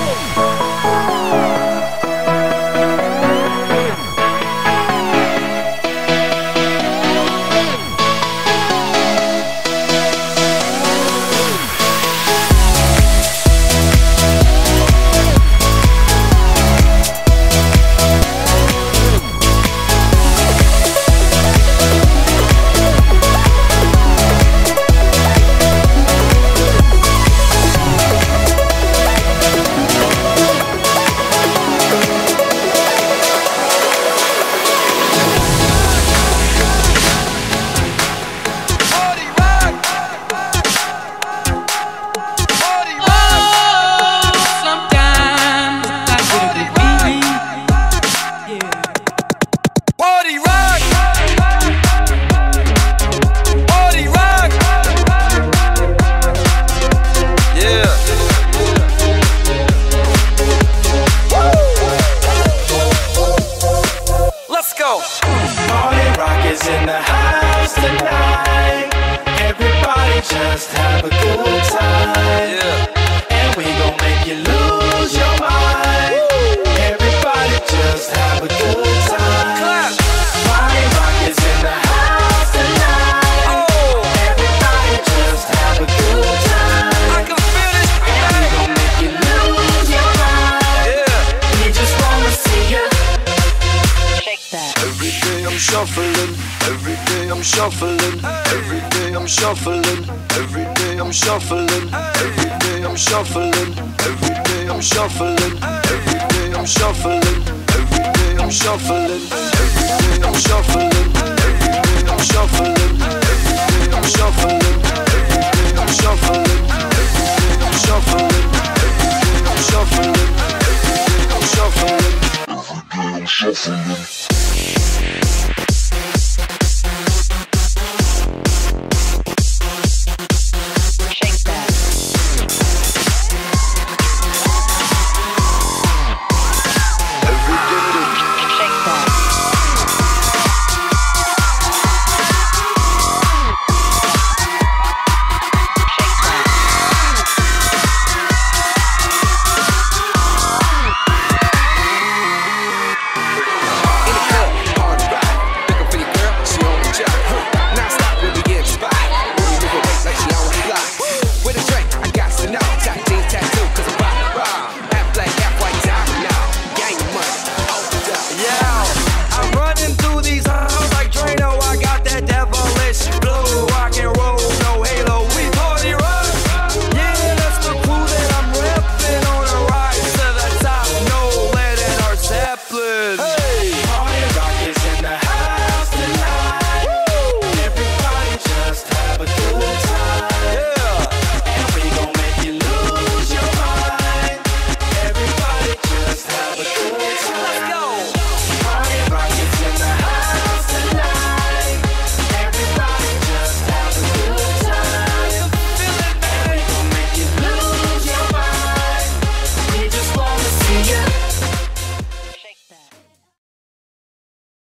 Whoa! Party rock is in the house tonight. Everybody just have a good Every day I'm shuffling, every day I'm shuffling, every day I'm shuffling, every day I'm shuffling, every day I'm shuffling, every day I'm shuffling, every day I'm shuffling, every day I'm shuffling, every day I'm shuffling, every day I'm shuffling, every day I'm shuffling, every day I'm shuffling, every day I'm shuffling, every day I'm shuffling, every day I'm shuffling, every day I'm shuffling.